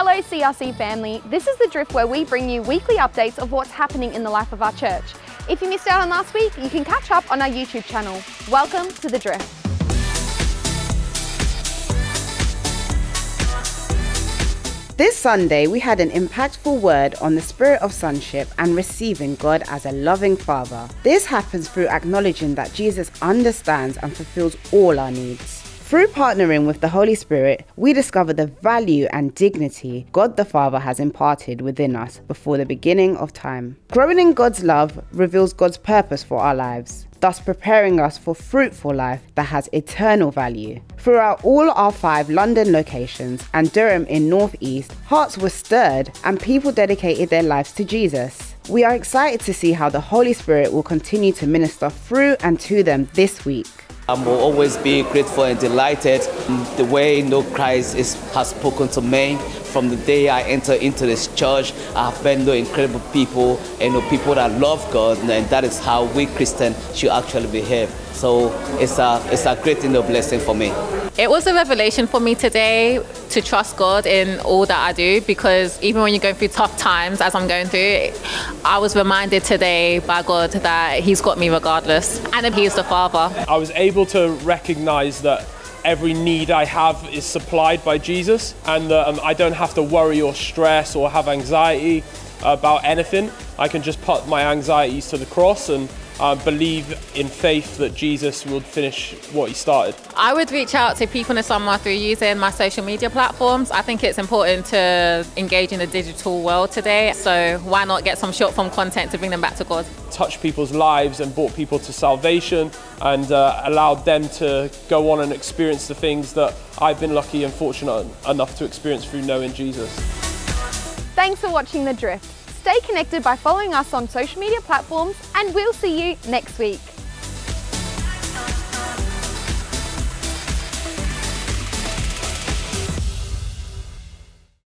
Hello CRC family, this is The Drift where we bring you weekly updates of what's happening in the life of our church. If you missed out on last week, you can catch up on our YouTube channel. Welcome to The Drift. This Sunday, we had an impactful word on the spirit of sonship and receiving God as a loving Father. This happens through acknowledging that Jesus understands and fulfills all our needs. Through partnering with the Holy Spirit, we discover the value and dignity God the Father has imparted within us before the beginning of time. Growing in God's love reveals God's purpose for our lives, thus preparing us for fruitful life that has eternal value. Throughout all our five London locations and Durham in North East, hearts were stirred and people dedicated their lives to Jesus. We are excited to see how the Holy Spirit will continue to minister through and to them this week. I will always be grateful and delighted the way you know, Christ is, has spoken to me from the day I entered into this church. I've met no incredible people and you know, people that love God, and that is how we Christians should actually behave. So it's a, it's a great you know, blessing for me. It was a revelation for me today to trust God in all that I do because even when you're going through tough times, as I'm going through, I was reminded today by God that He's got me regardless and He is the Father. I was able to recognize that every need I have is supplied by Jesus and that um, I don't have to worry or stress or have anxiety about anything. I can just put my anxieties to the cross and uh, believe in faith that Jesus will finish what he started. I would reach out to people in the summer through using my social media platforms. I think it's important to engage in the digital world today, so why not get some short form content to bring them back to God? Touch people's lives and brought people to salvation and uh, allowed them to go on and experience the things that I've been lucky and fortunate enough to experience through knowing Jesus. Thanks for watching The Drift. Stay connected by following us on social media platforms and we'll see you next week.